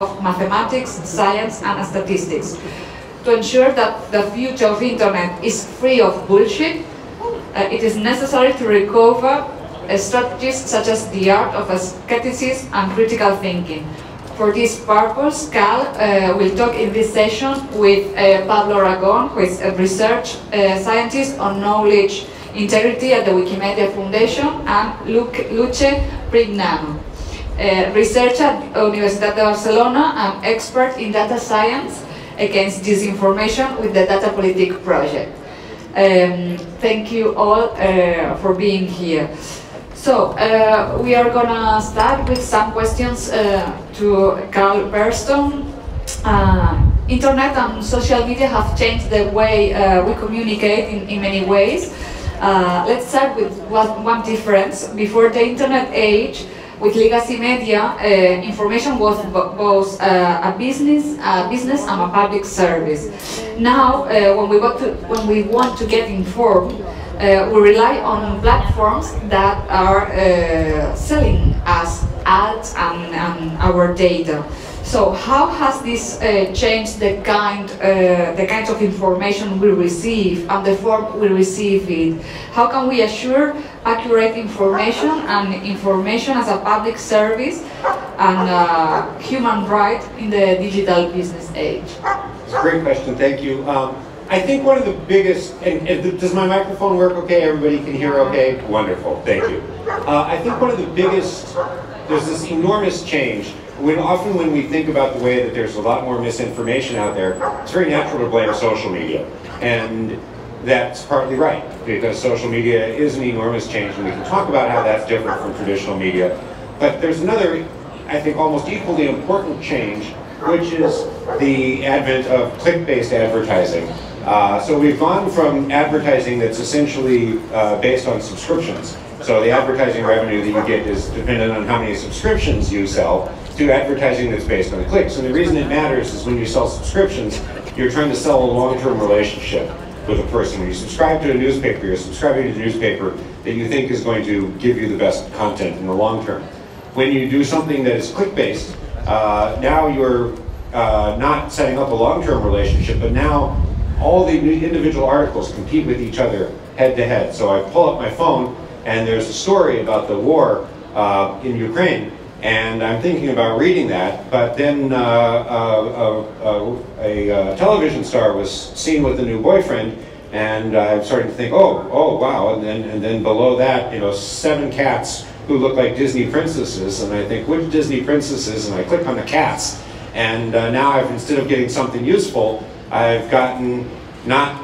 of mathematics, science, and statistics. To ensure that the future of internet is free of bullshit, uh, it is necessary to recover uh, strategies such as the art of skepticism and critical thinking. For this purpose, Cal uh, will talk in this session with uh, Pablo Aragón, who is a research uh, scientist on knowledge integrity at the Wikimedia Foundation, and Luke, Luce Prignano, uh, researcher at Universitat de Barcelona and expert in data science against disinformation with the DataPolitik project. Um, thank you all uh, for being here. So, uh, we are gonna start with some questions to Carl Bergstrom. Uh, internet and social media have changed the way we communicate in, in many ways. Uh, let's start with one, one difference. Before the internet age, with legacy media, uh, information was both uh, a business, a business and a public service. Now, uh, when we want to when we want to get informed, uh, we rely on platforms that are uh, selling us ads and, and our data. So how has this uh, changed the kind, uh, the kinds of information we receive and the form we receive it? How can we assure accurate information and information as a public service and uh, human right in the digital business age? It's a great question, thank you. Um, I think one of the biggest, and, and, does my microphone work okay? Everybody can hear okay? Wonderful, thank you. Uh, I think one of the biggest, there's this enormous change when often when we think about the way that there's a lot more misinformation out there, it's very natural to blame social media. And that's partly right, because social media is an enormous change, and we can talk about how that's different from traditional media. But there's another, I think, almost equally important change, which is the advent of click-based advertising. Uh, so we've gone from advertising that's essentially uh, based on subscriptions. So the advertising revenue that you get is dependent on how many subscriptions you sell to advertising that's based on clicks. And the reason it matters is when you sell subscriptions, you're trying to sell a long-term relationship with a person. When you subscribe to a newspaper, you're subscribing to the newspaper that you think is going to give you the best content in the long term. When you do something that is click-based, uh, now you're uh, not setting up a long-term relationship, but now all the individual articles compete with each other head to head. So I pull up my phone and there's a story about the war uh, in Ukraine and I'm thinking about reading that, but then uh, uh, uh, a uh, television star was seen with a new boyfriend, and I'm starting to think, oh, oh, wow, and then, and then below that, you know, seven cats who look like Disney princesses, and I think, which Disney princesses? And I click on the cats, and uh, now I've, instead of getting something useful, I've gotten not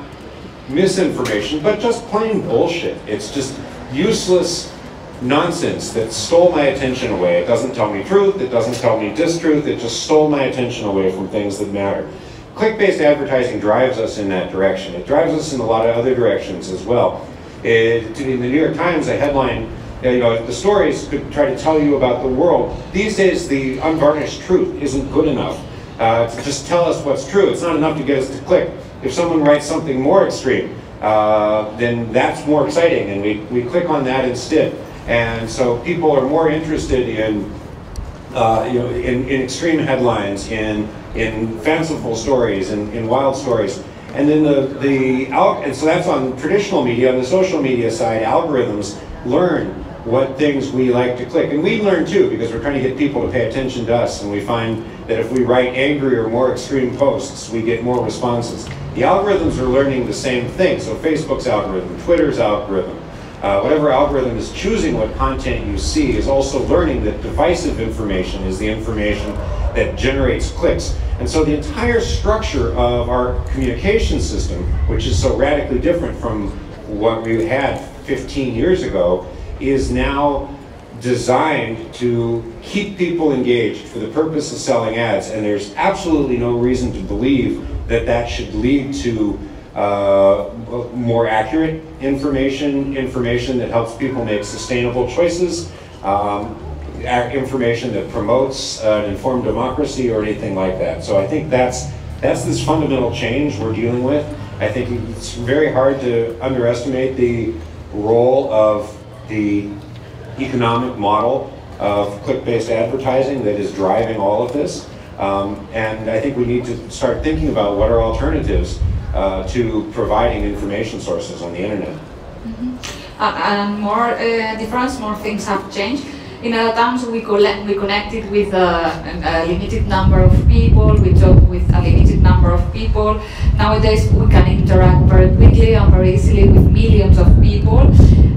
misinformation, but just plain bullshit. It's just useless nonsense that stole my attention away. It doesn't tell me truth, it doesn't tell me distruth, it just stole my attention away from things that matter. Click-based advertising drives us in that direction. It drives us in a lot of other directions as well. It, in the New York Times, a headline, you know, the stories could try to tell you about the world. These days, the unvarnished truth isn't good enough uh, to just tell us what's true. It's not enough to get us to click. If someone writes something more extreme, uh, then that's more exciting, and we, we click on that instead. And so people are more interested in, uh, you know, in, in, extreme headlines, in, in fanciful stories, in, in wild stories. And then the, the, and so that's on traditional media. On the social media side, algorithms learn what things we like to click. And we learn too, because we're trying to get people to pay attention to us. And we find that if we write angry or more extreme posts, we get more responses. The algorithms are learning the same thing. So Facebook's algorithm, Twitter's algorithm, uh, whatever algorithm is choosing what content you see is also learning that divisive information is the information that generates clicks. And so the entire structure of our communication system, which is so radically different from what we had 15 years ago, is now designed to keep people engaged for the purpose of selling ads. And there's absolutely no reason to believe that that should lead to uh, more accurate information, information that helps people make sustainable choices, um, information that promotes an informed democracy or anything like that. So I think that's, that's this fundamental change we're dealing with. I think it's very hard to underestimate the role of the economic model of click-based advertising that is driving all of this. Um, and I think we need to start thinking about what are alternatives uh, to providing information sources on the internet. Mm -hmm. uh, and more uh, difference, more things have changed. In other times, we, collect, we connected with a, a, limited number of people, we talk with a limited number of people. Nowadays, we can interact very quickly and very easily with millions of people.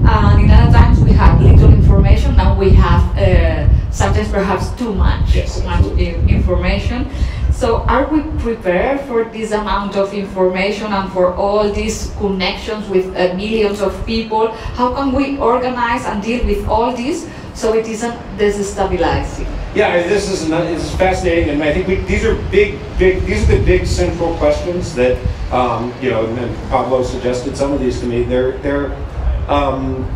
And in other times, we had little information. Now we have uh, sometimes perhaps too much, yes, too much information. So are we prepared for this amount of information and for all these connections with uh, millions of people? How can we organize and deal with all this so it isn't destabilizing. Yeah, this is this is fascinating, and I think we, these are big, big. These are the big central questions that um, you know. And Pablo suggested some of these to me. They're they're um,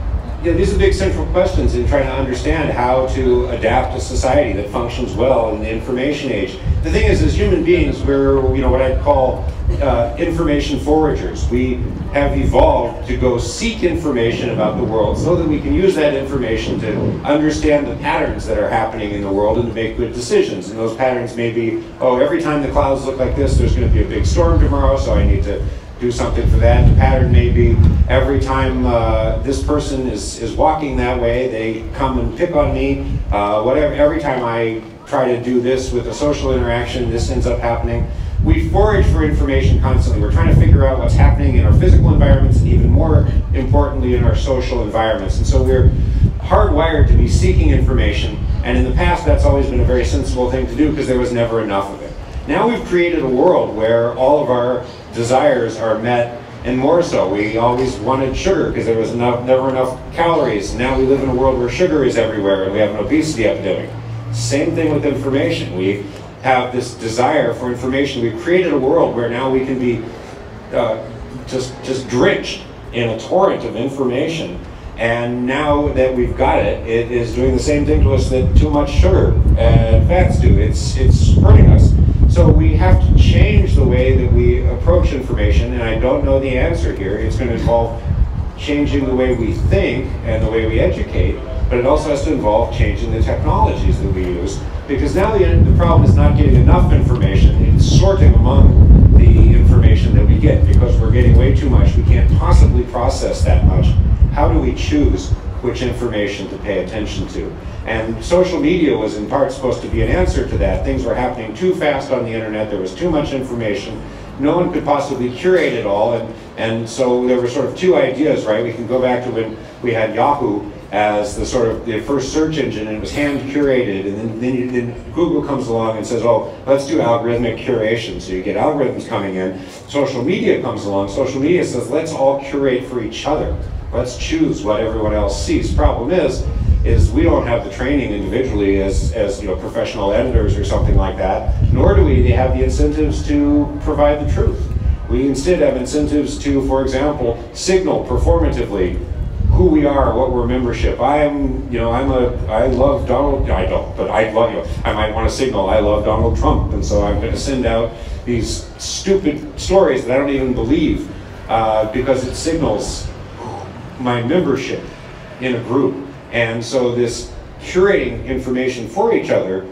know, these are big central questions in trying to understand how to adapt a society that functions well in the information age. The thing is, as human beings, we're, you know, what I'd call uh, information foragers. We have evolved to go seek information about the world so that we can use that information to understand the patterns that are happening in the world and to make good decisions. And those patterns may be, oh, every time the clouds look like this, there's going to be a big storm tomorrow, so I need to do something for that. The pattern may be every time uh, this person is, is walking that way, they come and pick on me. Uh, whatever. Every time I try to do this with a social interaction, this ends up happening. We forage for information constantly. We're trying to figure out what's happening in our physical environments and even more importantly in our social environments. And so we're hardwired to be seeking information. And in the past, that's always been a very sensible thing to do because there was never enough of it. Now we've created a world where all of our desires are met and more so. We always wanted sugar because there was never enough calories. Now we live in a world where sugar is everywhere and we have an obesity epidemic. Same thing with information. We have this desire for information. We've created a world where now we can be uh, just, just drenched in a torrent of information. And now that we've got it, it is doing the same thing to us that too much sugar and fats do. It's, it's hurting us. So we have to change the way that we approach information, and I don't know the answer here. It's going to involve changing the way we think and the way we educate, but it also has to involve changing the technologies that we use, because now the, the problem is not getting enough information, it's sorting among the information that we get, because we're getting way too much. We can't possibly process that much. How do we choose which information to pay attention to. And social media was in part supposed to be an answer to that. Things were happening too fast on the internet, there was too much information, no one could possibly curate it all, and, and so there were sort of two ideas, right? We can go back to when we had Yahoo as the sort of the first search engine, and it was hand curated, and then, then, you, then Google comes along and says, oh, let's do algorithmic curation. So you get algorithms coming in. Social media comes along. Social media says, let's all curate for each other. Let's choose what everyone else sees. Problem is, is we don't have the training individually as, as you know, professional editors or something like that, nor do we have the incentives to provide the truth. We instead have incentives to, for example, signal performatively who we are, what we're membership. I am, you know, I'm a, I love Donald, I don't, but I love, you I might want to signal I love Donald Trump, and so I'm going to send out these stupid stories that I don't even believe uh, because it signals my membership in a group. And so this curating information for each other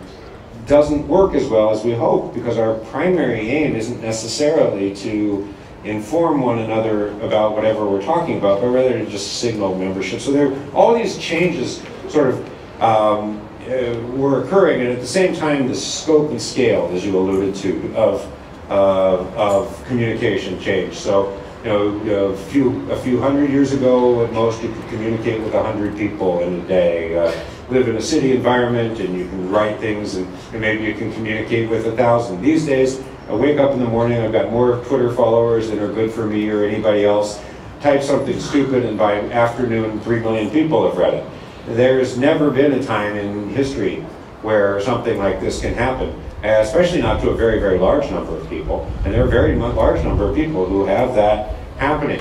doesn't work as well as we hope because our primary aim isn't necessarily to inform one another about whatever we're talking about, but rather to just signal membership. So there, all these changes sort of um, uh, were occurring, and at the same time, the scope and scale, as you alluded to, of uh, of communication changed. So you know, a few a few hundred years ago, at most, you could communicate with a hundred people in a day. Uh, live in a city environment, and you can write things, and, and, maybe you can communicate with a thousand. These days, I wake up in the morning, I've got more Twitter followers than are good for me or anybody else. Type something stupid, and by afternoon, three million people have read it. There's never been a time in history where something like this can happen especially not to a very, very large number of people. And there are a very large number of people who have that happening.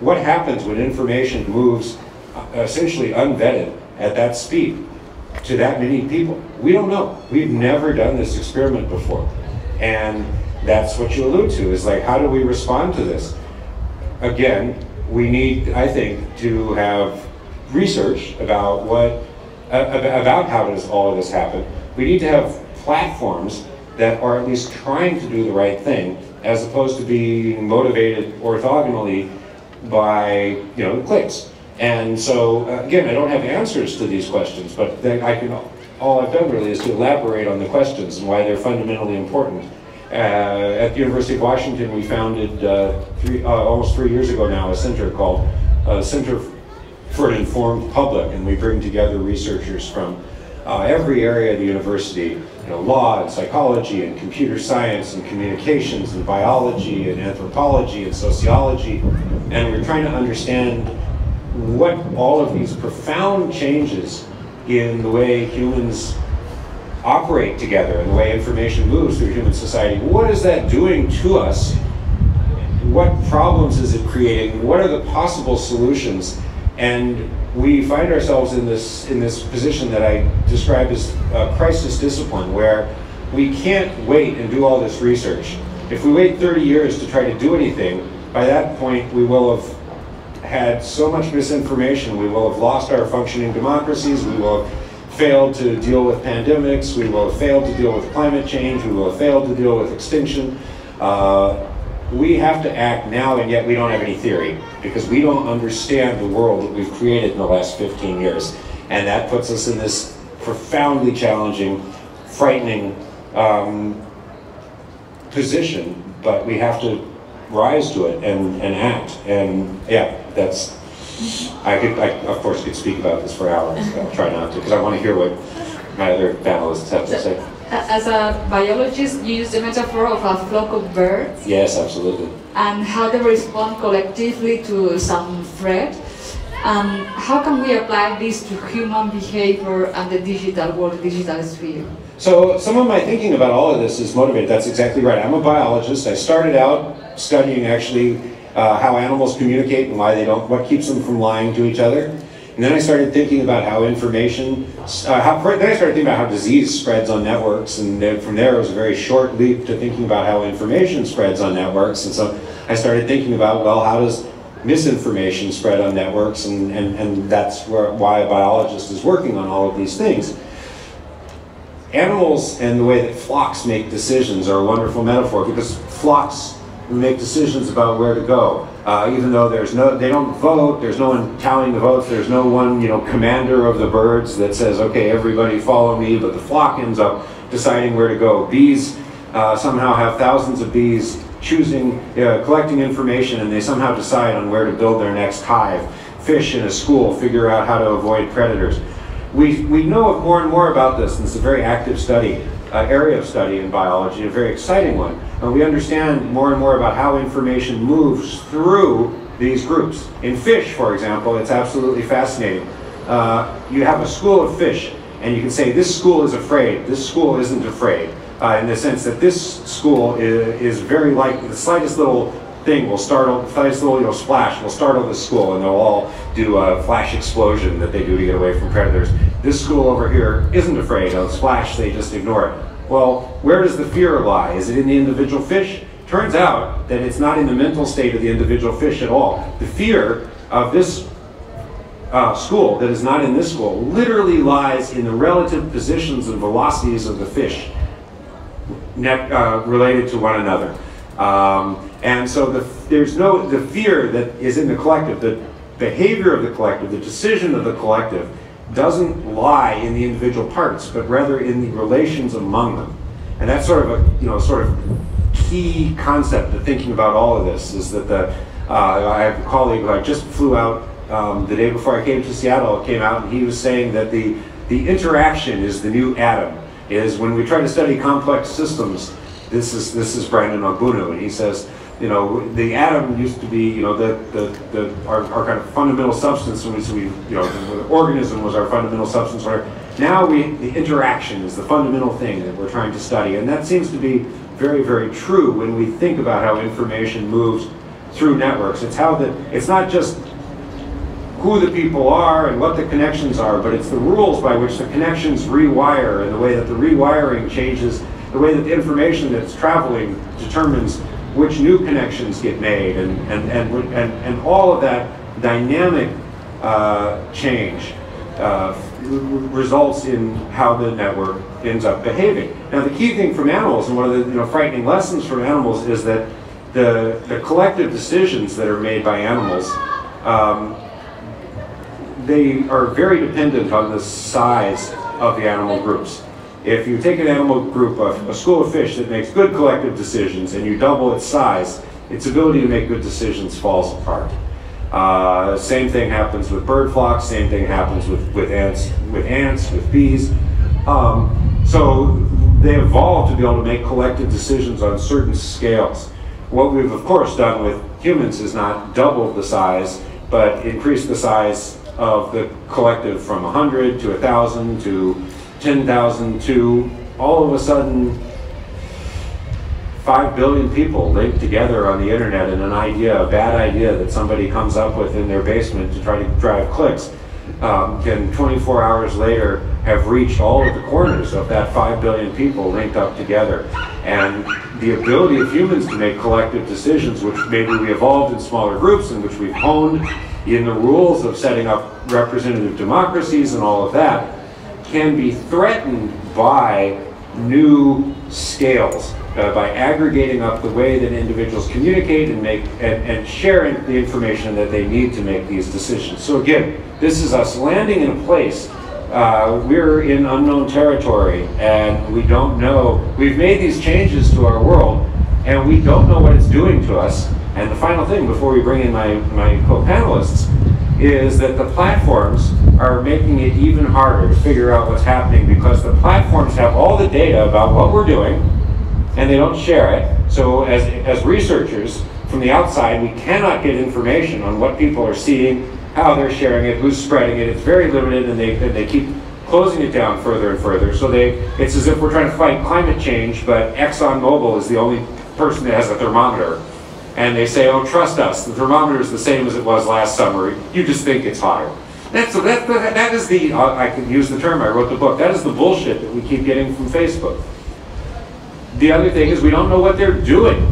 What happens when information moves uh, essentially unvetted at that speed to that many people? We don't know. We've never done this experiment before. And that's what you allude to, is like, how do we respond to this? Again, we need, I think, to have research about what, about how does all of this happen. We need to have platforms that are at least trying to do the right thing, as opposed to being motivated orthogonally by you know clicks. And so uh, again, I don't have answers to these questions, but I can. All I've done really is to elaborate on the questions and why they're fundamentally important. Uh, at the University of Washington, we founded uh, three, uh, almost three years ago now a center called uh, Center for an Informed Public, and we bring together researchers from every area of the university, you know, law and psychology and computer science and communications and biology and anthropology and sociology, and we're trying to understand what all of these profound changes in the way humans operate together and the way information moves through human society, what is that doing to us? What problems is it creating? What are the possible solutions? And we find ourselves in this in this position that I describe as a crisis discipline, where we can't wait and do all this research. If we wait 30 years to try to do anything, by that point we will have had so much misinformation, we will have lost our functioning democracies, we will have failed to deal with pandemics, we will have failed to deal with climate change, we will have failed to deal with extinction. Uh, we have to act now and yet we don't have any theory because we don't understand the world that we've created in the last 15 years. And that puts us in this profoundly challenging, frightening um, position, but we have to rise to it and, and act. And yeah, that's, I could, I of course could speak about this for hours, but I'll try not to because I want to hear what my other panelists have to say. As a biologist, you use the metaphor of a flock of birds. Yes, absolutely. And how they respond collectively to some threat. And how can we apply this to human behavior and the digital world, digital sphere? So some of my thinking about all of this is motivated. That's exactly right. I'm a biologist. I started out studying actually uh, how animals communicate and why they don't, what keeps them from lying to each other. And then I started thinking about how information, uh, how, then I started thinking about how disease spreads on networks, and then from there it was a very short leap to thinking about how information spreads on networks. And so I started thinking about, well, how does misinformation spread on networks, and, and, and that's where, why a biologist is working on all of these things. Animals and the way that flocks make decisions are a wonderful metaphor because flocks make decisions about where to go. Uh, even though there's no, they don't vote, there's no one tallying the votes, there's no one, you know, commander of the birds that says, okay, everybody follow me, but the flock ends up deciding where to go. Bees uh, somehow have thousands of bees choosing, uh, collecting information, and they somehow decide on where to build their next hive. Fish in a school figure out how to avoid predators. We, we know more and more about this, and it's a very active study, uh, area of study in biology, a very exciting one. We understand more and more about how information moves through these groups. In fish, for example, it's absolutely fascinating. Uh, you have a school of fish, and you can say this school is afraid, this school isn't afraid, uh, in the sense that this school is, is very like the slightest little thing will startle, the slightest little you know, splash will startle the school, and they'll all do a flash explosion that they do to get away from predators. This school over here isn't afraid of splash, they just ignore it. Well, where does the fear lie? Is it in the individual fish? Turns out that it's not in the mental state of the individual fish at all. The fear of this uh, school that is not in this school literally lies in the relative positions and velocities of the fish uh, related to one another. Um, and so the, there's no, the fear that is in the collective, the behavior of the collective, the decision of the collective doesn't lie in the individual parts, but rather in the relations among them. And that's sort of a you know sort of key concept of thinking about all of this is that the uh, I have a colleague who I just flew out um, the day before I came to Seattle came out and he was saying that the the interaction is the new atom. Is when we try to study complex systems. This is this is Brandon Ogbunu and he says you know, the atom used to be, you know, the, the, the our, our kind of fundamental substance, and we, you know, the, the organism was our fundamental substance. Whatever. Now we, the interaction is the fundamental thing that we're trying to study, and that seems to be very, very true when we think about how information moves through networks. It's how the, it's not just who the people are and what the connections are, but it's the rules by which the connections rewire and the way that the rewiring changes, the way that the information that's traveling determines which new connections get made, and, and, and, and, and all of that dynamic uh, change uh, results in how the network ends up behaving. Now the key thing from animals, and one of the you know, frightening lessons from animals is that the, the collective decisions that are made by animals, um, they are very dependent on the size of the animal groups. If you take an animal group, of a school of fish that makes good collective decisions, and you double its size, its ability to make good decisions falls apart. Uh, same thing happens with bird flocks. Same thing happens with, with ants, with ants, with bees. Um, so they evolved to be able to make collective decisions on certain scales. What we've of course done with humans is not double the size, but increase the size of the collective from 100 to 1,000 to 10,000 to all of a sudden 5 billion people linked together on the internet in an idea, a bad idea that somebody comes up with in their basement to try to drive clicks, um, can 24 hours later have reached all of the corners of that 5 billion people linked up together. And the ability of humans to make collective decisions, which maybe we evolved in smaller groups and which we've honed in the rules of setting up representative democracies and all of that, can be threatened by new scales uh, by aggregating up the way that individuals communicate and make and, and sharing the information that they need to make these decisions. So again, this is us landing in a place uh, we're in unknown territory and we don't know. We've made these changes to our world and we don't know what it's doing to us. And the final thing before we bring in my, my co-panelists is that the platforms are making it even harder to figure out what's happening because the platforms have all the data about what we're doing and they don't share it. So as, as researchers from the outside, we cannot get information on what people are seeing, how they're sharing it, who's spreading it. It's very limited and they, and they keep closing it down further and further. So they, it's as if we're trying to fight climate change, but ExxonMobil is the only person that has a thermometer. And they say, oh, trust us, the thermometer is the same as it was last summer. You just think it's hotter. That's, that, that is the, uh, I can use the term, I wrote the book, that is the bullshit that we keep getting from Facebook. The other thing is we don't know what they're doing.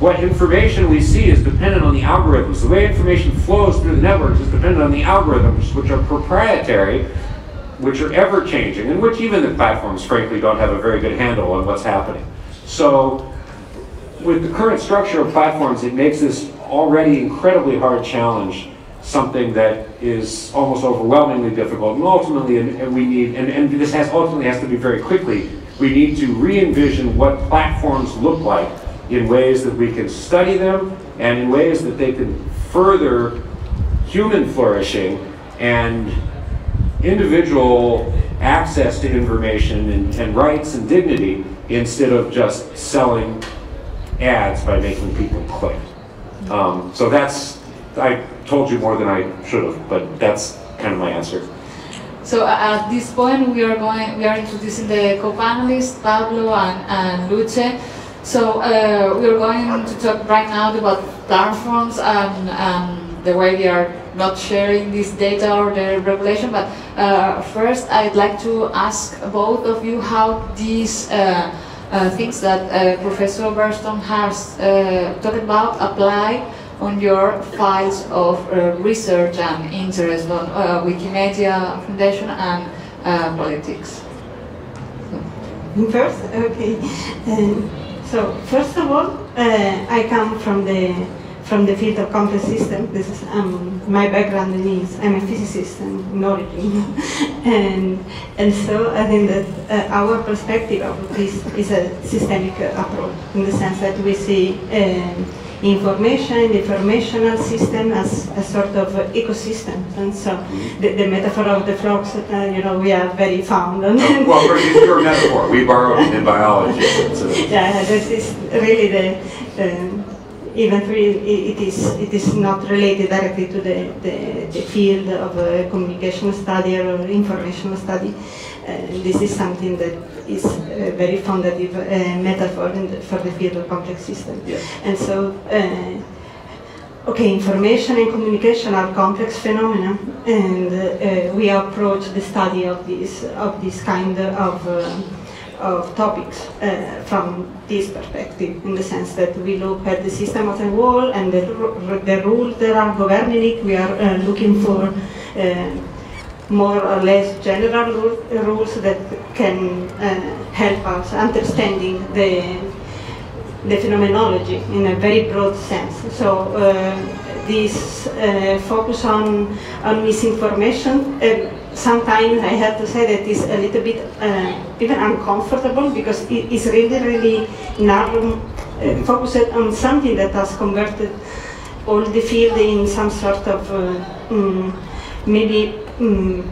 What information we see is dependent on the algorithms. The way information flows through the networks is dependent on the algorithms, which are proprietary, which are ever changing, and which even the platforms, frankly, don't have a very good handle on what's happening. So, with the current structure of platforms, it makes this already incredibly hard challenge something that is almost overwhelmingly difficult, and ultimately, and, and we need, and, and this has ultimately has to be very quickly we need to re-envision what platforms look like in ways that we can study them and in ways that they can further human flourishing and individual access to information and, and rights and dignity instead of just selling ads by making people click. Um, so that's, I told you more than I should have, but that's kind of my answer. So uh, at this point, we are going, we are introducing the co-panelists, Pablo and, and Luce. So uh, we are going to talk right now about platforms and, and the way they are not sharing this data or the regulation. But uh, first, I'd like to ask both of you how these uh, uh, things that uh, Professor Bergstrom has talked about apply on your files of uh, research and interest on uh, Wikimedia Foundation and uh, politics? First, okay. Um, so first of all, uh, I come from the from the field of complex systems. This is um, my background is I'm a physicist in origin, and and so I think that uh, our perspective of this is a systemic approach in the sense that we see. Um, information, the informational system as a sort of ecosystem. And so the, the metaphor of the frogs, uh, you know, we are very fond on. Oh, well, for your metaphor, we borrowed it in biology. So. Yeah, this is really the, the even it is it is not related directly to the, the, the field of uh, communication study or information study. Uh, this is something that is a very foundative uh, metaphor the, for the field of complex systems. Yeah. And so, uh, okay, information and communication are complex phenomena, and uh, we approach the study of this of this kind of uh, of topics uh, from this perspective, in the sense that we look at the system as a whole and the, the rules that are governing it. We are uh, looking for uh, more or less general rules that can uh, help us understanding the the phenomenology in a very broad sense. So uh, this focus on on misinformation. Uh, sometimes I have to say that it's a little bit uh, even uncomfortable because it is really really narrow, uh, focused on something that has converted all the field in some sort of um, maybe um,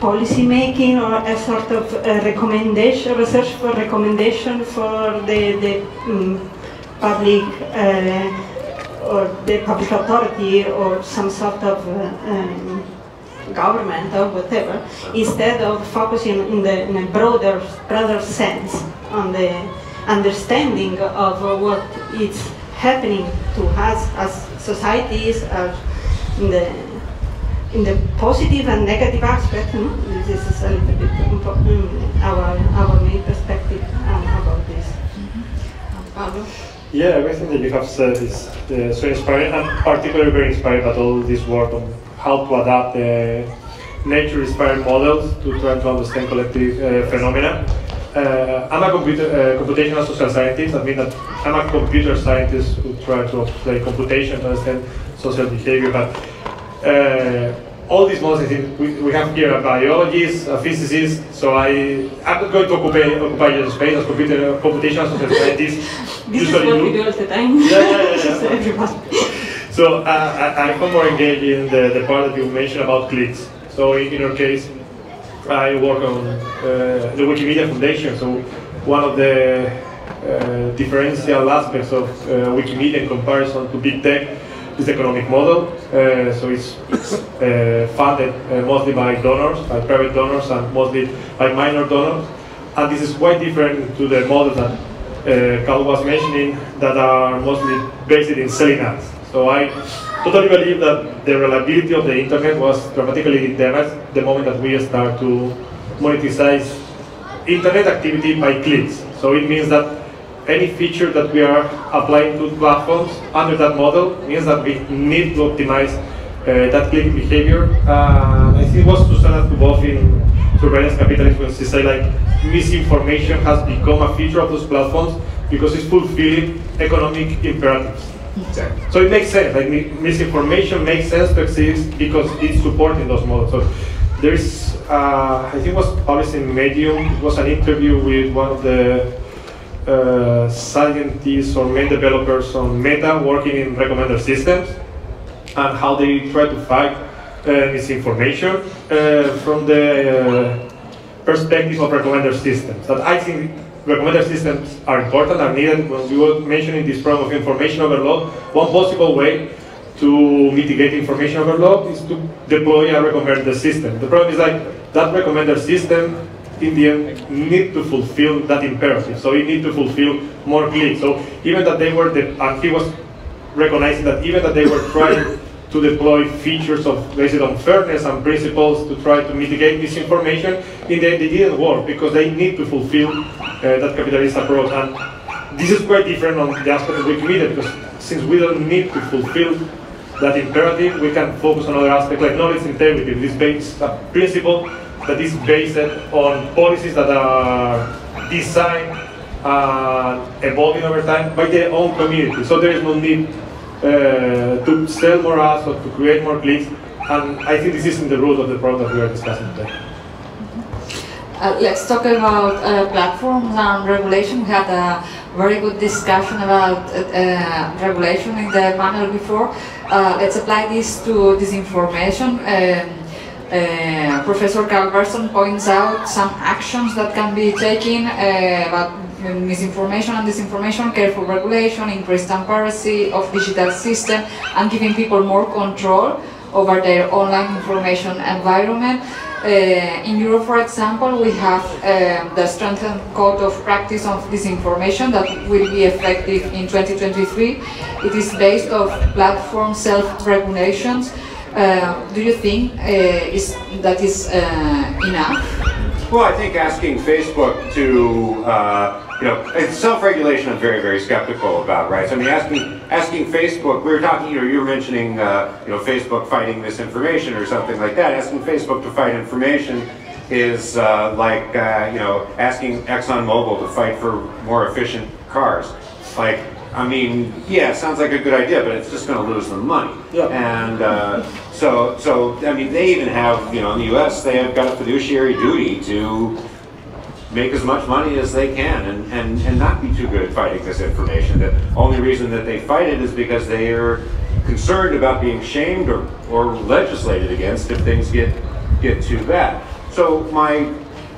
policy making or a sort of uh, recommendation, research for recommendation for the, the um, public uh, or the public authority or some sort of uh, um, government or whatever, instead of focusing in, the, in a broader, broader sense on the understanding of what is happening to us as societies, as in the in the positive and negative aspect, hmm, this is a little bit um, our, our main perspective um, about this. Pablo? Yeah, everything that you have said is uh, so inspiring. I'm particularly very inspired by all this work on how to adapt the nature-inspired models to try to understand collective uh, phenomena. Uh, I'm a computer, uh, computational social scientist. I mean that I'm a computer scientist who try to apply computation to understand social behavior, but uh, all these models, I think we, we have here a biologist, a physicist, so I, I'm not going to occupy, occupy your space as computer, computational social scientist. this is what we do all the time. Yeah, yeah, yeah. everyone. So uh, I, I'm more engaged in the, the part that you mentioned about clicks. So in, in our case, I work on uh, the Wikimedia Foundation. So one of the uh, differential aspects of uh, Wikimedia in comparison to big tech is the economic model. Uh, so it's, it's uh, funded mostly by donors, by private donors, and mostly by minor donors. And this is quite different to the model that Carl was mentioning that are mostly based in selling ads. So I totally believe that the reliability of the internet was dramatically damaged the moment that we start to monetize internet activity by clicks. So it means that any feature that we are applying to platforms under that model means that we need to optimize uh, that click behavior. Uh, I think it was Shoshana Zuboff in Surveillance Capitalism when she said like misinformation has become a feature of those platforms because it's fulfilling economic imperatives. Exactly. So it makes sense, like misinformation makes sense to exist because it's supporting those models. So there's, uh, I think was published in Medium, it was an interview with one of the uh, scientists or main developers on Meta working in recommender systems and how they try to fight uh, misinformation uh, from the uh, perspective of recommender systems. That I think recommender systems are important, and needed. When we were mentioning this problem of information overload, one possible way to mitigate information overload is to deploy a recommender system. The problem is like that recommender system in the end need to fulfill that imperative. So it need to fulfill more clicks. So even that they were, the, and he was recognizing that even that they were trying to deploy features of based on fairness and principles to try to mitigate misinformation, in the end it didn't work because they need to fulfill uh, that capitalist approach. And this is quite different on the aspect of Wikimedia because since we don't need to fulfill that imperative, we can focus on other aspects like knowledge integrity. This based a principle that is based on policies that are designed and evolving over time by their own community. So there is no need uh, to sell more ads or to create more clicks. And I think this is in the root of the problem that we are discussing today. Uh, let's talk about uh, platforms and regulation. We had a very good discussion about uh, uh regulation in the panel before. Uh, let's apply this to disinformation. Um, Professor Carl points out some actions that can be taken about misinformation and disinformation, careful regulation, increased transparency of digital system, and giving people more control over their online information environment. Uh, in Europe, for example, we have uh, the strengthened code of practice of disinformation that will be effective in 2023. It is based on platform self-regulations uh, do you think uh, is that is uh, enough? Well, I think asking Facebook to, uh, you know, self-regulation I'm very, very skeptical about, right? So I mean, asking asking Facebook, we were talking, you know, you were mentioning, uh, you know, Facebook fighting misinformation or something like that. Asking Facebook to fight information is uh, like, uh, you know, asking ExxonMobil to fight for more efficient cars. Like, I mean, yeah, it sounds like a good idea, but it's just going to lose them money. Yeah. And uh, so, so I mean, they even have, you know, in the U.S., they have got a fiduciary duty to make as much money as they can and, and, and not be too good at fighting this information. The only reason that they fight it is because they are concerned about being shamed or, or legislated against if things get, get too bad. So my,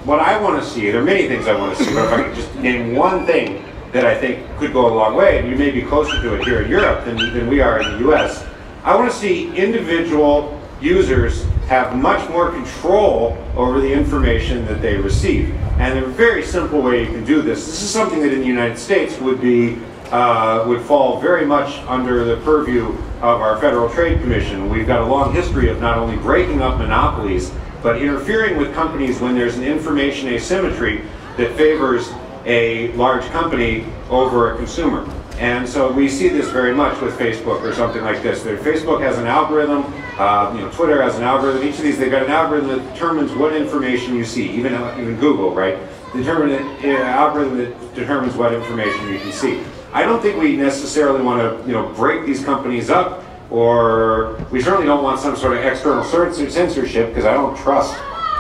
what I want to see, there are many things I want to see, but if I could just name one thing that I think could go a long way, and you may be closer to it here in Europe than, than we are in the US, I want to see individual users have much more control over the information that they receive. And a very simple way you can do this, this is something that in the United States would be uh, would fall very much under the purview of our Federal Trade Commission. We've got a long history of not only breaking up monopolies, but interfering with companies when there's an information asymmetry that favors a large company over a consumer. And so we see this very much with Facebook or something like this. That Facebook has an algorithm, uh, you know, Twitter has an algorithm. Each of these, they've got an algorithm that determines what information you see. Even even Google, right? Determine an algorithm that determines what information you can see. I don't think we necessarily want to, you know, break these companies up, or we certainly don't want some sort of external censorship because I don't trust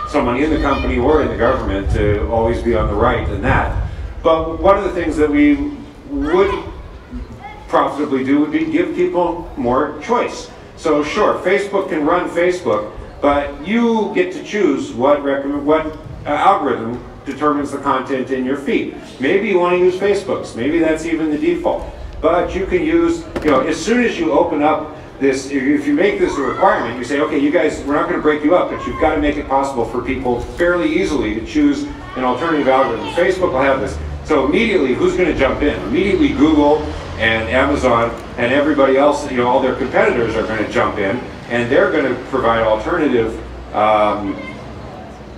someone in the company or in the government to always be on the right in that. But one of the things that we would profitably do would be give people more choice. So sure, Facebook can run Facebook, but you get to choose what recommend what uh, algorithm determines the content in your feed. Maybe you want to use Facebook's. Maybe that's even the default. But you can use, you know, as soon as you open up this, if you make this a requirement, you say, okay, you guys, we're not going to break you up, but you've got to make it possible for people fairly easily to choose an alternative algorithm. Facebook will have this. So immediately, who's going to jump in? Immediately, Google and Amazon and everybody else, you know, all their competitors are going to jump in, and they're going to provide alternative um,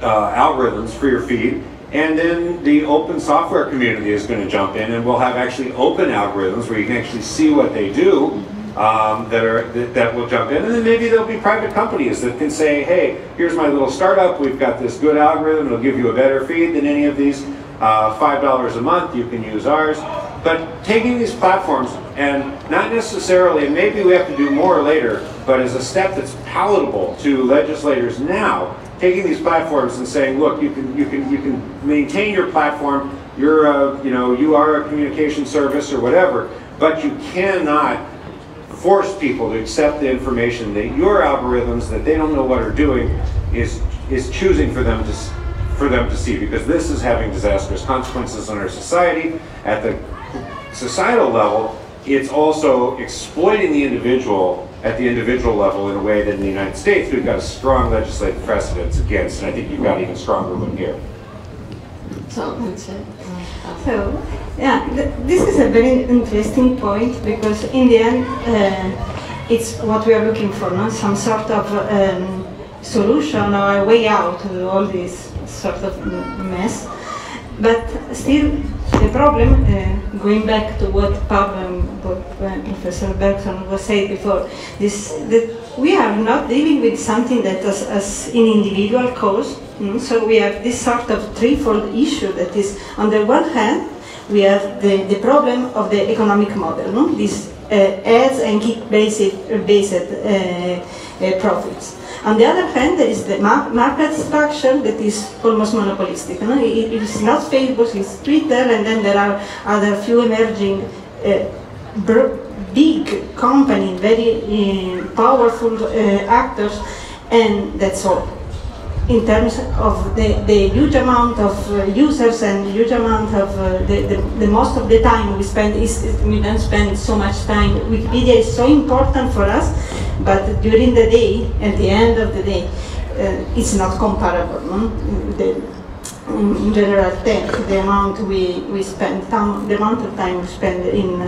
uh, algorithms for your feed. And then the open software community is going to jump in, and we'll have actually open algorithms where you can actually see what they do um, that are that, that, will jump in. And then maybe there'll be private companies that can say, hey, here's my little startup. We've got this good algorithm. It'll give you a better feed than any of these. Uh, $5 a month, you can use ours. But taking these platforms and not necessarily, and maybe we have to do more later, but as a step that's palatable to legislators now, taking these platforms and saying, look, you can you can you can maintain your platform. You're a you know you are a communication service or whatever, but you cannot force people to accept the information that your algorithms that they don't know what are doing is is choosing for them to for them to see because this is having disastrous consequences on our society at the societal level, it's also exploiting the individual at the individual level in a way that in the United States we've got a strong legislative precedence against, and I think you've got even stronger one here. So, that's it. so yeah, th this is a very interesting point because in the end, uh, it's what we are looking for, no? some sort of um, solution or a way out of all this sort of mess. But still, the problem, uh, going back to what Pablo what uh, Professor Bergson was saying before, this that we are not dealing with something that is as an individual cause. Mm? So we have this sort of threefold issue that is, on the one hand, we have the, the problem of the economic model, no? this uh, ads and click-based based, uh, uh, profits. On the other hand, there is the market structure that is almost monopolistic. No? It, it is not Facebook, it's Twitter, and then there are other few emerging uh, big company, very uh, powerful uh, actors, and that's all in terms of the, the huge amount of uh, users and huge amount of uh, the, the, the, most of the time we spend is we don't spend so much time. Wikipedia is so important for us, but during the day, at the end of the day, uh, it's not comparable. The, in general terms, the amount we, we spend, the amount of time we spend in,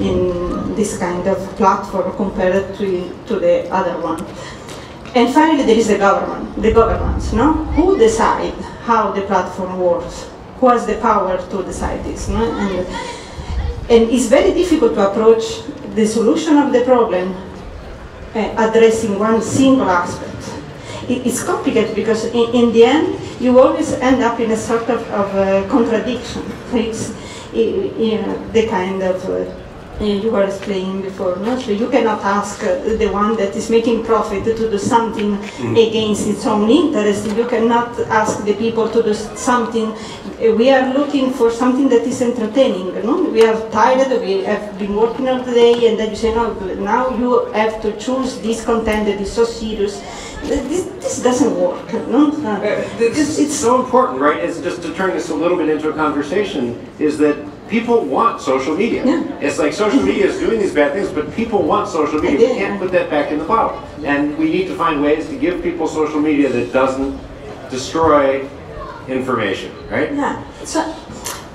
in this kind of platform compared to, to the other one. And finally, there is the government, the governments, no? Who decide how the platform works? Who has the power to decide this, no? And, and it's very difficult to approach the solution of the problem addressing one single aspect. It, it's complicated because in, in, the end, you always end up in a sort of, of uh, contradiction. It's the kind of uh, you were explaining before. No? So you cannot ask uh, the one that is making profit to do something mm. against its own interest. You cannot ask the people to do something. Uh, we are looking for something that is entertaining. No? We are tired, we have been working all the day, and then you say, no, now you have to choose this content that is so serious. This, this doesn't work. No? Uh, it's, it's so important, right? It's just to turn this a little bit into a conversation, is that people want social media. Yeah. It's like social media is doing these bad things, but people want social media. We can't put that back in the bottle. And we need to find ways to give people social media that doesn't destroy information, right? Yeah. So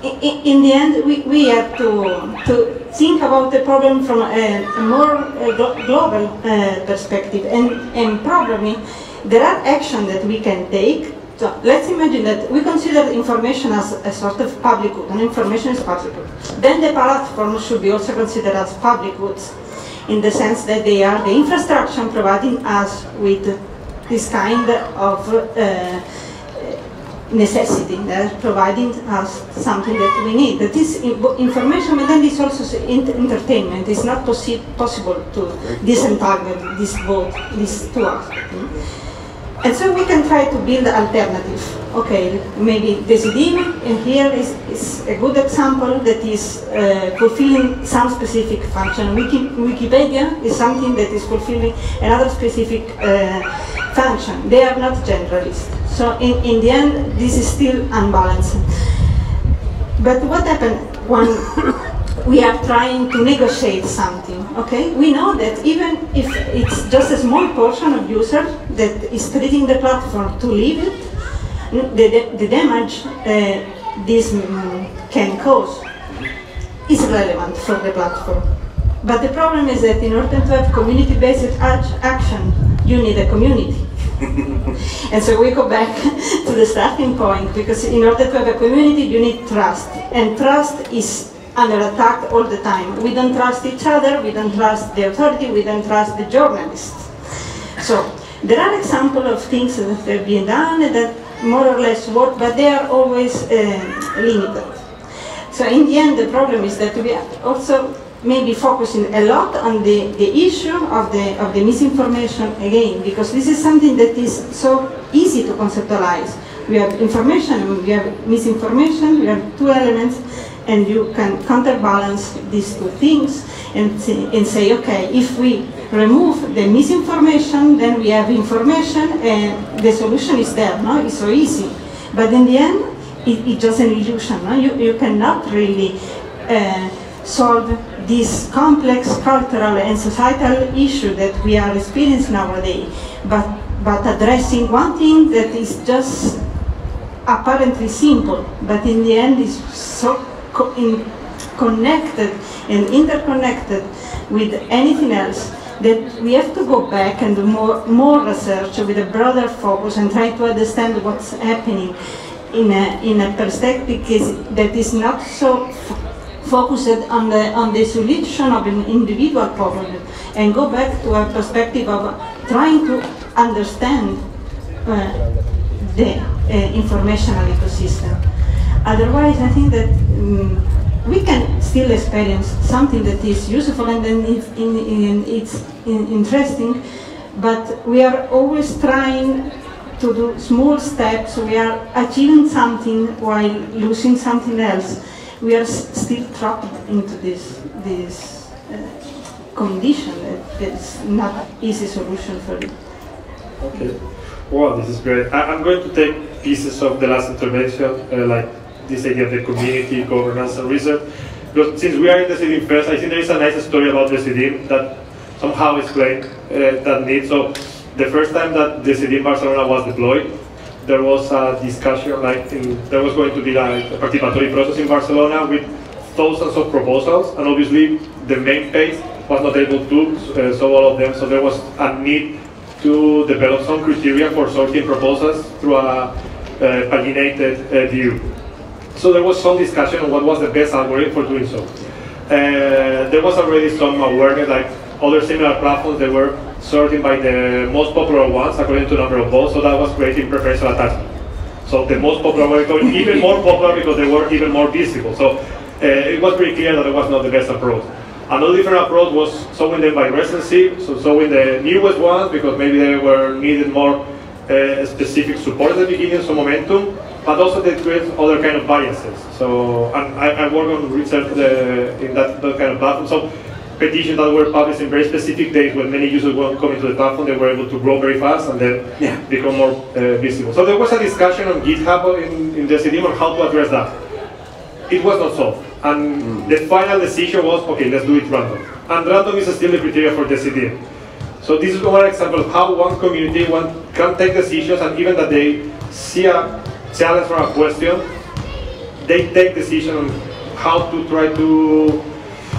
in, the end, we, we have to, to think about the problem from a, a more uh, global uh, perspective. And, and probably there are actions that we can take so let's imagine that we consider information as a sort of public good, and information is public good. Then the platform should be also considered as public goods, in the sense that they are the infrastructure providing us with this kind of uh, necessity, they're providing us something that we need. That is information, but then it's also entertainment. It's not possi possible to disentangle this both, these two aspects. And so we can try to build alternative. Okay, maybe Decidim, and here is, is a good example that is uh, fulfilling some specific function. Wiki, Wikipedia is something that is fulfilling another specific uh, function. They are not generalist. So in, in the end, this is still unbalanced. But what happened when we are trying to negotiate something, okay? We know that even if it's just a small portion of users that is treating the platform to leave it, the, the damage uh, this um, can cause is relevant for the platform. But the problem is that in order to have community-based action, you need a community. and so we go back to the starting point, because in order to have a community, you need trust. And trust is under attack all the time. We don't trust each other, we don't trust the authority, we don't trust the journalists. So there are examples of things that have been done that more or less work, but they are always uh, limited. So in the end, the problem is that we are also maybe focusing a lot on the, the issue of the, of the misinformation again, because this is something that is so easy to conceptualize. We have information, we have misinformation, we have two elements, and you can counterbalance these two things and, and say, okay, if we remove the misinformation, then we have information and the solution is there, no? It's so easy. But in the end, it, it's just an illusion, no? You, you cannot really uh, solve this complex cultural and societal issue that we are experiencing nowadays, but, but addressing one thing that is just apparently simple, but in the end is so co in connected and interconnected with anything else that we have to go back and do more, more research with a broader focus and try to understand what's happening in a, in a perspective that is not so focused on the, on the solution of an individual problem and go back to a perspective of trying to understand uh, the uh, informational ecosystem. Otherwise, I think that um, we can still experience something that is useful and then it's, in, in, it's in, interesting, but we are always trying to do small steps. We are achieving something while losing something else. We are still trapped into this this uh, condition It's not easy solution for it. Okay. Well, this is great. I, am going to take pieces of the last intervention, uh, like this idea of the community, governance, and research. Because since we are in Decidim Fest, I think there is a nice story about Decidim that somehow explains uh, that need. So the first time that Decidim Barcelona was deployed, there was a discussion, like in, there was going to be like a participatory process in Barcelona with thousands of proposals, and obviously the main page was not able to uh, solve all of them, so there was a need to develop some criteria for sorting proposals through a uh, paginated uh, view. So there was some discussion on what was the best algorithm for doing so. uh, there was already some awareness, like other similar platforms, they were sorting by the most popular ones according to number of votes, so that was creating preferential attachment. So the most popular were becoming even more popular because they were even more visible. So uh, it was pretty clear that it was not the best approach. Another different approach was sowing them by recency, so sowing the newest ones because maybe they were needed more uh, specific support at the beginning, some momentum, but also they create other kind of biases. So and I, I work on research uh, in that, that kind of platform. So petitions that were published in very specific days when many users were coming to the platform, they were able to grow very fast and then Yeah. become more uh, visible. So there was a discussion on GitHub in, in Decidim on how to address that. It was not solved. And the final decision was, okay, let's do it random. And random is still the criteria for Decidim. So this is one example of how one community one can take decisions and even that they see a challenge or a question, they take decision on how to try to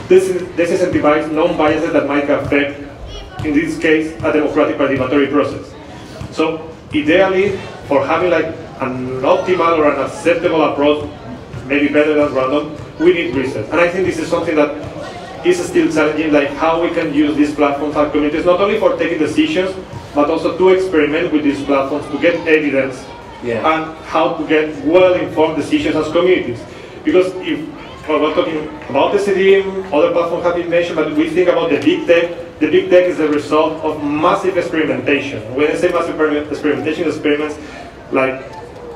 dis- disincentivize non-biases that might affect, in this case, a democratic participatory process. So ideally, for having like an optimal or an acceptable approach, maybe better than random, we need research. And I think this is something that is still challenging, like how we can use these platforms and communities, not only for taking decisions, but also to experiment with these platforms to get evidence Yeah. and how to get well-informed decisions as communities. Because if well, we're talking about Decidim, other platforms have been mentioned, but we think about the big tech, the big tech is the result of massive experimentation. When I say massive experimentation, experiments like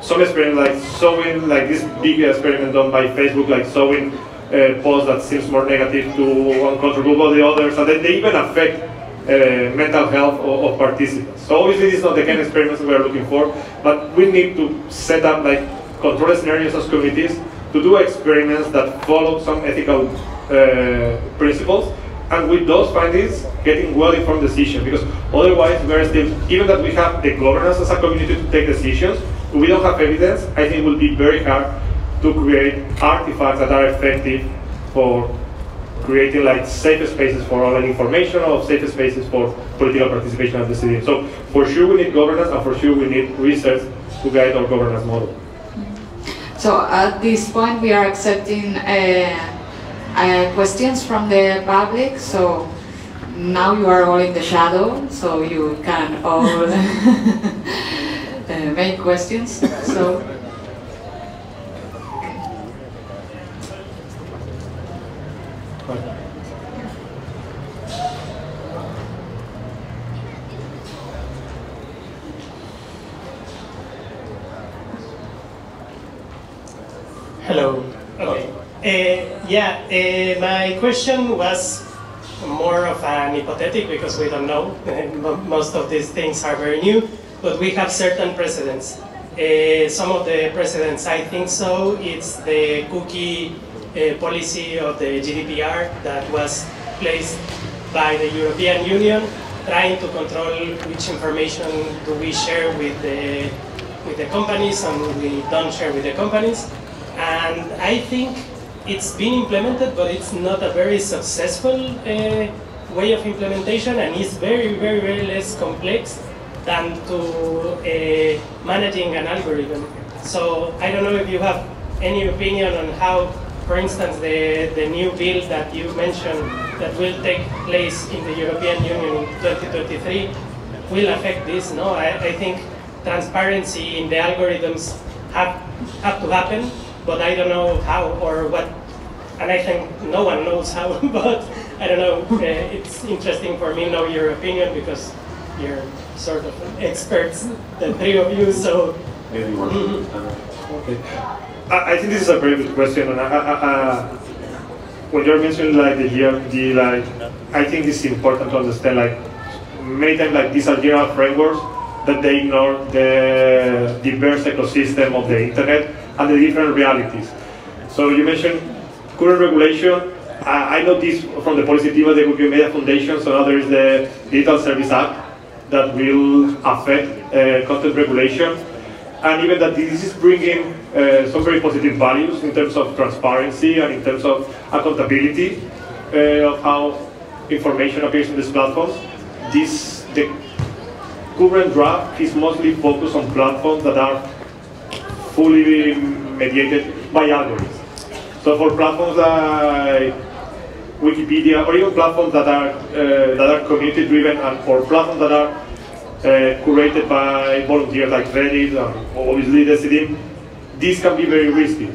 some experiment like sowing, like this big experiment done by Facebook, like sowing uh, posts that seems more negative to one country group or the others, and then they even affect uh, mental health of, of participants. So obviously this is not the kind of experiments we are looking for, but we need to set up like control scenarios as committees to do experiments that follow some ethical uh, principles and with those findings getting well-informed decisions because otherwise we are still, even that we have the governance as a community to take decisions, we don't have evidence, I think it will be very hard to create artifacts that are effective for creating like safe spaces for all information or safe spaces for political participation at the city. So for sure we need governance and for sure we need research to guide our governance model. So at this point, we are accepting uh, uh, questions from the public. So now you are all in the shadow, so you can all uh, make questions. So. Hello. Okay. Uh, yeah, uh, my question was more of an hypothetical because we don't know. Most of these things are very new, but we have certain precedents. Uh, some of the precedents, I think so, it's the cookie uh, policy of the GDPR that was placed by the European Union, trying to control which information do we share with the with the companies and we don't share with the companies. And I think it's been implemented, but it's not a very successful uh, way of implementation, and it's very, very, very less complex than to uh, managing an algorithm. So I don't know if you have any opinion on how, for instance, the, the new bill that you mentioned that will take place in the European Union in 2023 will affect this. No, I, I think transparency in the algorithms have, have to happen, but I don't know how or what. And I think no one knows how, but I don't know. Uh, it's interesting for me to know your opinion because you're sort of experts, the three of you. So Maybe you want to. Okay. I, I think this is a very good question, and I, I, I, uh, when you're mentioning like the GDPR, like I think it's important to understand like many times like these are general frameworks that they ignore the diverse ecosystem of the internet and the different realities. So you mentioned current regulation. I, I know this from the policy team of the Wikimedia Foundation. So now there is the Digital Service Act that will affect uh, content regulation and even that this is bringing uh, some very positive values in terms of transparency and in terms of accountability uh, of how information appears in these platforms. This the current draft is mostly focused on platforms that are fully mediated by algorithms. So for platforms like Wikipedia, or even platforms that are uh, that are community driven, and for platforms that are uh, curated by volunteers like Reddit, or obviously the Decidim, this can be very risky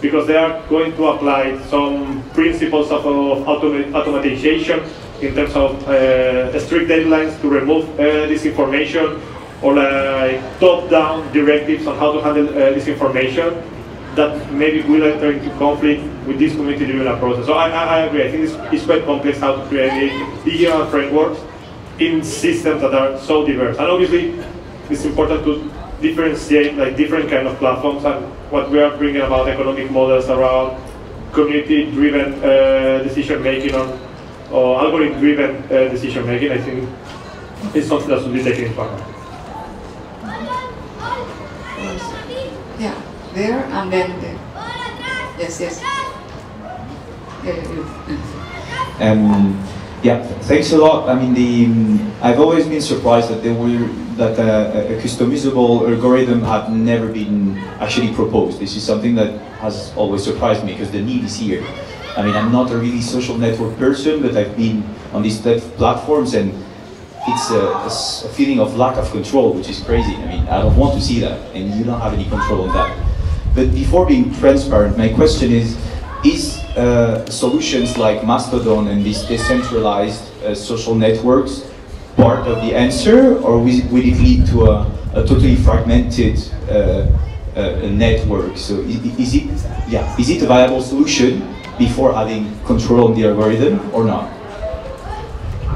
because they are going to apply some principles of, of automa automatization in terms of uh, strict deadlines to remove uh, this information or like top-down directives on how to handle uh, this information that maybe will enter into conflict with this community-driven approach. So I, I, agree. I think it's, it's, quite complex how to create digital frameworks in systems that are so diverse. And obviously, it's important to differentiate like different kind of platforms and what we are bringing about economic models around community-driven uh, decision making on or algorithm-driven uh, decision making. I think is something that should be taken into account. Yeah, there and then there. Yes, yes. Um, yeah, thanks a lot. I mean, the I've always been surprised that there were that uh, a customizable algorithm had never been actually proposed. This is something that has always surprised me because the need is here. I mean, I'm not a really social network person, but I've been on these platforms and it's a, a, feeling of lack of control, which is crazy. I mean, I don't want to see that, and you don't have any control on that. But before being transparent, my question is, is uh, solutions like Mastodon and these decentralized uh, social networks part of the answer, or will it lead to a, a totally fragmented uh, uh network? So is, is, it, yeah, is it a viable solution before having control on the algorithm or not?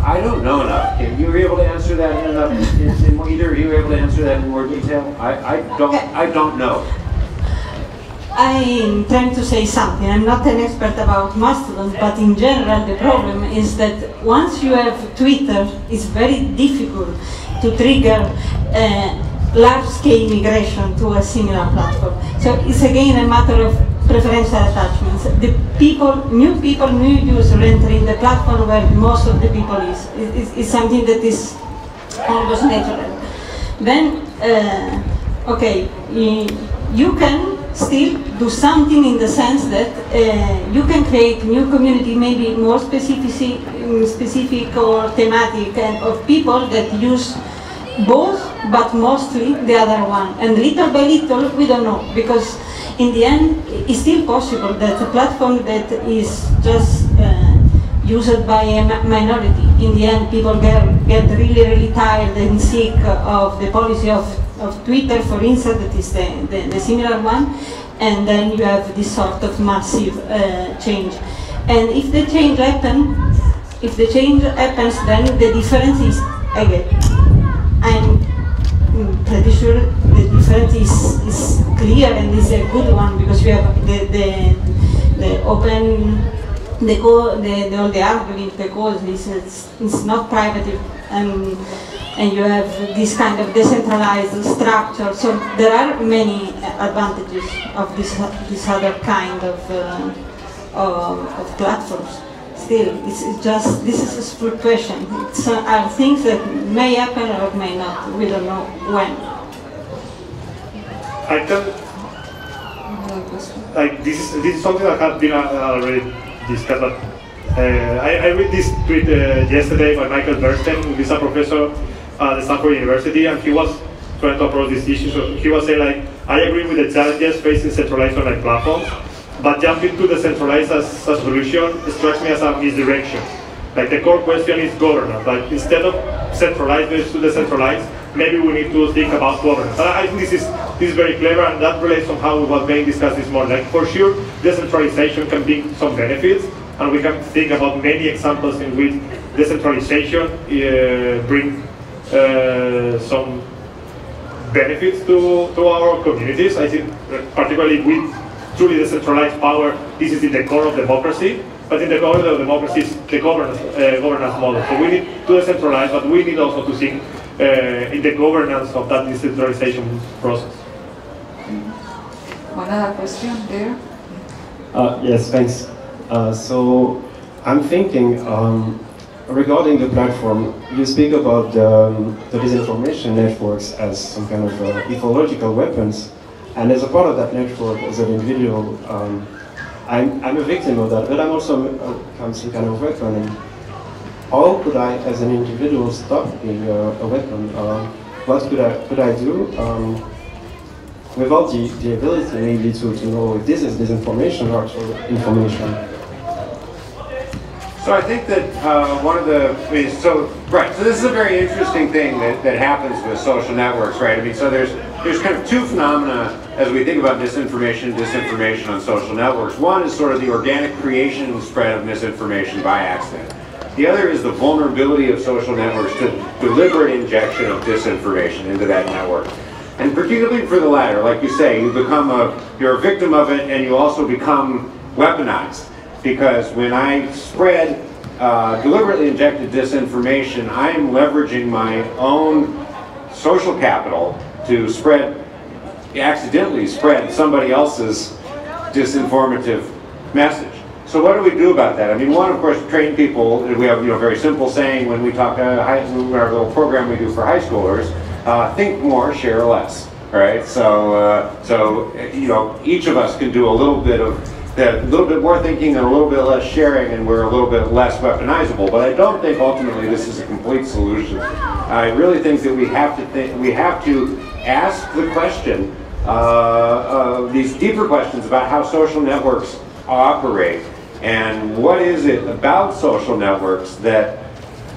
I don't know enough. If you were able to answer that in enough, in, in, either of you were able to answer that in more detail, I, I don't, I don't know. I'm trying to say something. I'm not an expert about Mastodon, but in general, the problem is that once you have Twitter, it's very difficult to trigger uh, large-scale migration to a similar platform. So it's again a matter of preferential attachments. The people, new people, new users entering the platform where most of the people is, is, is something that is almost natural. Then, uh, okay, you can still do something in the sense that uh, you can create new community, maybe more specific, specific or thematic, and of people that use both, but mostly the other one. And little by little, we don't know because in the end, it's still possible that a platform that is just uh, used by a minority, in the end, people get, get really, really tired and sick of the policy of, of Twitter, for instance, that is the, the, the similar one, and then you have this sort of massive uh, change. And if the change happens, if the change happens, then the difference is, again, I'm sure the difference is, is clear and is a good one because we have the, the, the open, the, code, the, the, all the argument, the code is it's, it's not private and, and you have this kind of decentralized structure. So there are many advantages of this, this other kind of, uh, of, of platforms still, it's just, this is a split question. It's, uh, are things that may happen or may not. We don't know when. I can, like, this is, this is something that has been uh, already discussed, but uh, I, I, read this tweet uh, yesterday by Michael Bernstein, who is a professor at the Stanford University, and he was trying to approach this issue. So he was saying, like, I agree with the challenges facing centralized online platforms, but jumping to the centralized solution strikes me as a misdirection. Like the core question is governance. Like instead of centralized to decentralized, maybe we need to think about governance. I think this is this is very clever, and that relates on how was being discussed this morning. Like for sure, decentralization can bring some benefits, and we can think about many examples in which decentralization uh, bring uh, some benefits to, to our communities. I think particularly with truly decentralized power, this is in the core of democracy, but in the core of democracy is the governance, uh, governance model. So we need to decentralize, but we need also to think uh, in the governance of that decentralization process. One other question there? Uh, yes, thanks. Uh, so I'm thinking, um, regarding the platform, you speak about um, the disinformation networks as some kind of uh, ecological weapons. And as a part of that network, as an individual, um, I'm, I'm a victim of that, but I'm also a, some kind of weapon. And how could I, as an individual, stop being a, a weapon? Uh, what could I, could I do um, without the, the ability maybe to, to know if this is disinformation or actual information? So I think that uh, one of the, so, right, so this is a very interesting thing that, that happens with social networks, right? I mean, so there's, there's kind of two phenomena as we think about misinformation, disinformation on social networks. One is sort of the organic creation and spread of misinformation by accident. The other is the vulnerability of social networks to deliberate injection of disinformation into that network. And particularly for the latter, like you say, you become a, you're a victim of it and you also become weaponized because when I spread uh, deliberately injected disinformation, I am leveraging my own social capital to spread, accidentally spread somebody else's disinformative message. So what do we do about that? I mean, one, of course, train people. We have, you know, very simple saying when we talk uh, high, our little program we do for high schoolers: uh, think more, share less. Right. So, uh, so you know, each of us can do a little bit of a little bit more thinking and a little bit less sharing, and we're a little bit less weaponizable. But I don't think ultimately this is a complete solution. I really think that we have to think, we have to ask the question, uh, uh, these deeper questions about how social networks operate, and what is it about social networks that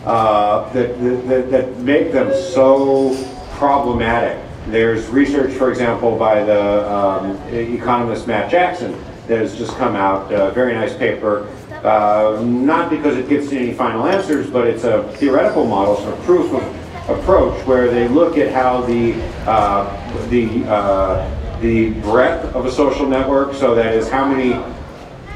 uh, that, that, that make them so problematic. There's research, for example, by the um, economist Matt Jackson, that has just come out, a very nice paper. Uh, not because it to any final answers, but it's a theoretical model, so a proof of approach where they look at how the uh, the uh, the breadth of a social network, so that is how many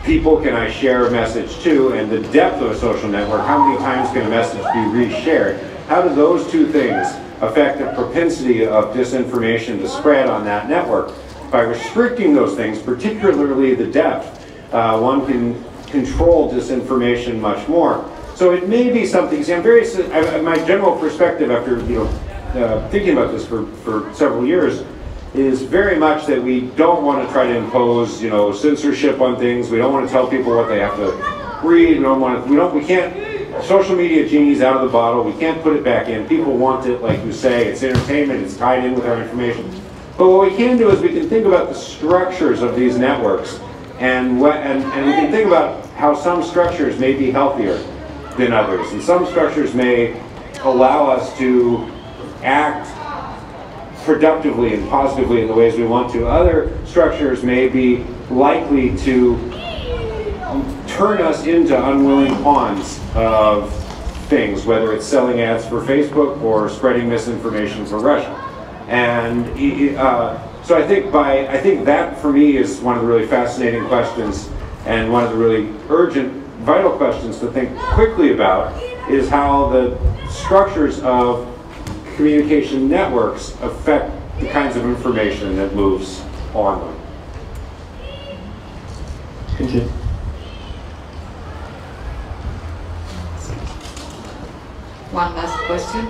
people can I share a message to, and the depth of a social network, how many times can a message be reshared? How do those two things affect the propensity of disinformation to spread on that network? By restricting those things, particularly the depth, uh, one can control disinformation much more. So it may be something, see I'm very, I, my general perspective after you know, uh, thinking about this for, for several years is very much that we don't want to try to impose, you know, censorship on things. We don't want to tell people what they have to read. We don't want to, we don't, we can't, social media genie's out of the bottle. We can't put it back in. People want it, like you say, it's entertainment, it's tied in with our information. But what we can do is we can think about the structures of these networks and, what, and, and we can think about how some structures may be healthier than others. And some structures may allow us to act productively and positively in the ways we want to. Other structures may be likely to turn us into unwilling pawns of things, whether it's selling ads for Facebook or spreading misinformation for Russia. And uh, so I think by I think that for me is one of the really fascinating questions and one of the really urgent, vital questions to think quickly about is how the structures of communication networks affect the kinds of information that moves on them. Thank you. One last question.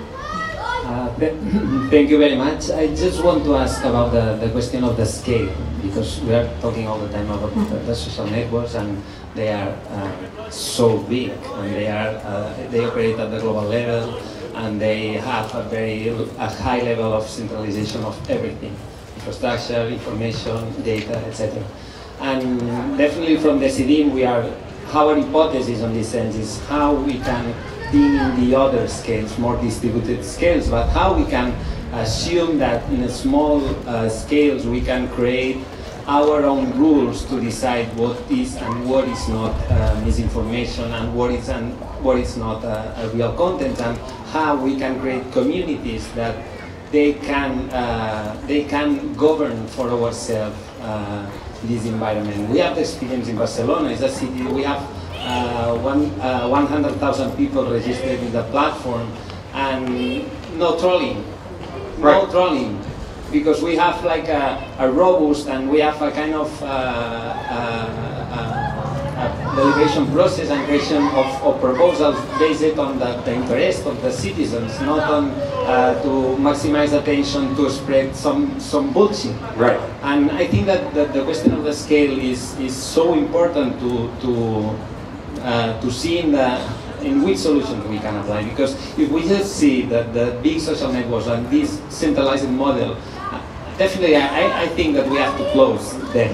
Uh, thank you very much. I just want to ask about the, the question of the scale, because we are talking all the time about the, the social networks and they are uh, so big and they, are, uh, they operate at the global level and they have a very a high level of centralization of everything, infrastructure, information, data, etc. And definitely from Decidim, we are, our hypothesis on this sense is how we can in the other scales, more distributed scales, but how we can assume that in a small uh, scales we can create our own rules to decide what is and what is not uh, misinformation and what is and what is not uh, a real content and how we can create communities that they can uh, they can govern for ourselves uh, this environment. We have the experience in Barcelona. It's a city we have uh, one, uh, 100,000 people registered in the platform and no trolling, right. no trolling, because we have like a, a, robust and we have a kind of uh, uh, uh a deliberation process and creation of, of proposals based on the, the interest of the citizens, not on uh, to maximize attention to spread some some bullshit. Right. And I think that the, the question of the scale is is so important to to uh, to see in the in which solutions we can apply because if we just see that the big social networks and this centralized model definitely I, I think that we have to close them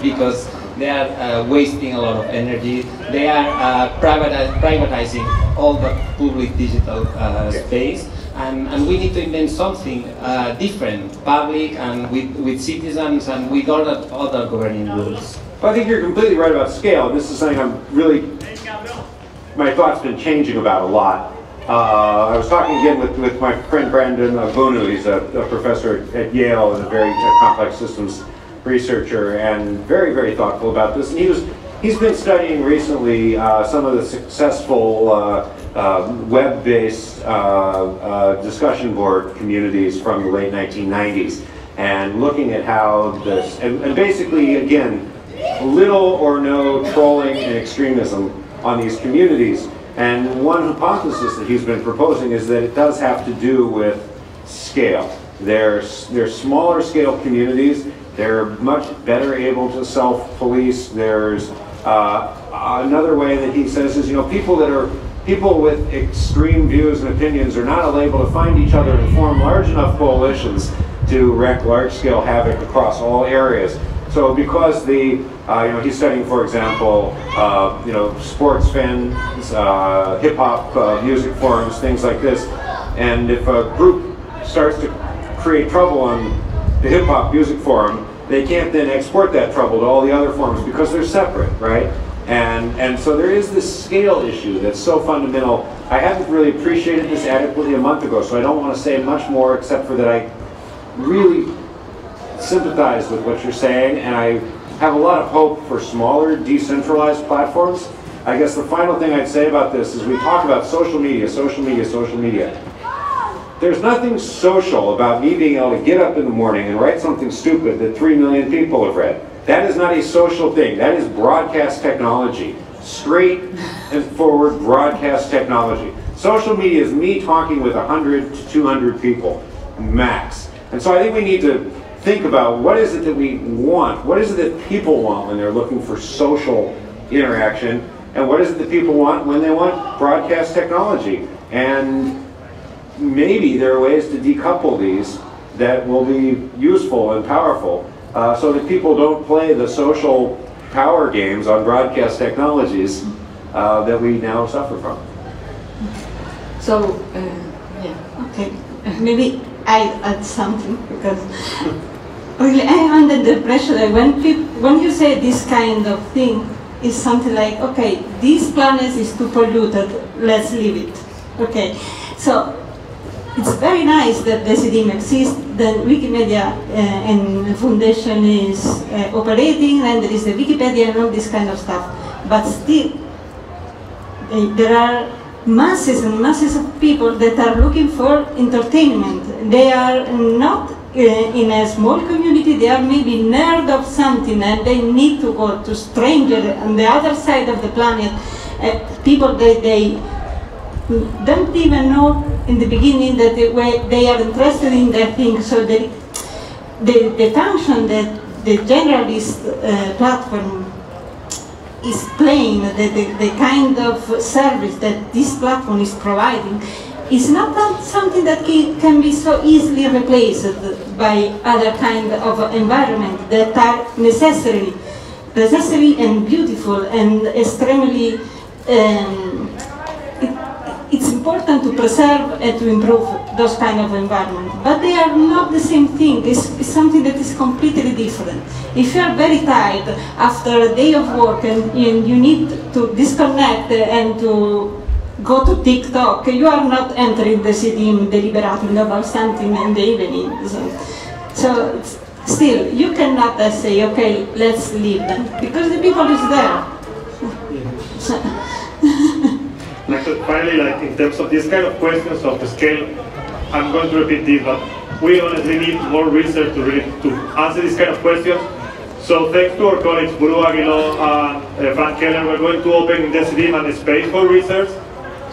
because they are uh, wasting a lot of energy. They are uh, privatizing all the public digital uh, space. And, and we need to invent something uh, different public and with, with citizens and with all the other governing rules. I think you're completely right about scale, this is something I'm really, my thoughts been changing about a lot. Uh, I was talking again with, with my friend Brandon Ogbunu, he's a, a professor at Yale and a very complex systems researcher, and very, very thoughtful about this. And he was, he's been studying recently uh, some of the successful uh, uh, web-based uh, discussion board communities from the late 1990s, and looking at how this, and, and basically, again, little or no trolling and extremism on these communities. And one hypothesis that he's been proposing is that it does have to do with scale. They're, they're smaller scale communities. They're much better able to self-police. There's uh, another way that he says is, you know, people that are people with extreme views and opinions are not able to find each other and form large enough coalitions to wreak large-scale havoc across all areas. So because the, uh, you know, he's studying, for example, uh, you know, sports fans, uh, hip hop uh, music forums, things like this. And if a group starts to create trouble on the hip hop music forum, they can't then export that trouble to all the other forums because they're separate, right? And, and so there is this scale issue that's so fundamental. I haven't really appreciated this adequately a month ago, so I don't want to say much more except for that I really sympathize with what you're saying, and I have a lot of hope for smaller, decentralized platforms. I guess the final thing I'd say about this is we talk about social media, social media, social media. There's nothing social about me being able to get up in the morning and write something stupid that 3 million people have read. That is not a social thing. That is broadcast technology. Straight and forward broadcast technology. Social media is me talking with 100 to 200 people, max. And so I think we need to think about what is it that we want? What is it that people want when they're looking for social interaction? And what is it that people want when they want broadcast technology? And maybe there are ways to decouple these that will be useful and powerful uh, so that people don't play the social power games on broadcast technologies uh, that we now suffer from. So, uh, yeah. Okay, maybe I add something because really I'm under the pressure that when people, when you say this kind of thing, is something like, okay, this planet is too polluted, let's leave it. Okay, so it's very nice that Decidim exists, that Wikimedia uh, and Foundation is uh, operating, and there is the Wikipedia and all this kind of stuff. But still, uh, there are masses and masses of people that are looking for entertainment. They are not in a small community, they are maybe nerd of something and they need to go to stranger on the other side of the planet, uh, people that they don't even know in the beginning that they, were, they are interested in that thing. So the, the, the function that the generalist uh, platform is playing, the, the, the kind of service that this platform is providing, is not that something that can, be so easily replaced by other kind of environment that are necessary, necessary and beautiful and extremely um, it's important to preserve and to improve those kind of environment. but they are not the same thing. It's, it's, something that is completely different. If you are very tired after a day of work and, and you need to disconnect and to go to TikTok, you are not entering the city deliberating about something in the evening. So, so still, you cannot uh, say, okay, let's leave them, because the people is there. So, finally, like in terms of these kind of questions of the scale, I'm going to repeat this, but we honestly need more research to, really, to answer these kind of questions. So thanks to our colleagues Buru Aguilo and uh, Frank Keller, we're going to open in Decidim a space for research.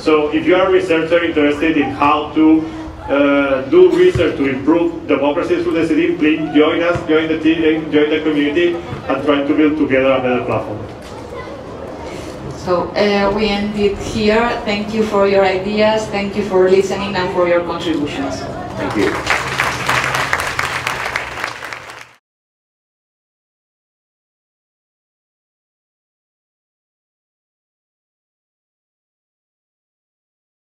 So if you are a researcher interested in how to uh, do research to improve democracy through the city, please join us, join the team, join the community, and try to build together a better platform. So uh, we end it here. Thank you for your ideas. Thank you for listening and for your contributions. Thank you.